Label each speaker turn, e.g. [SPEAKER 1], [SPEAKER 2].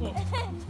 [SPEAKER 1] Yeah, fun.